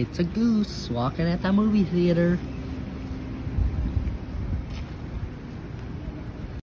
It's a goose walking at the movie theater.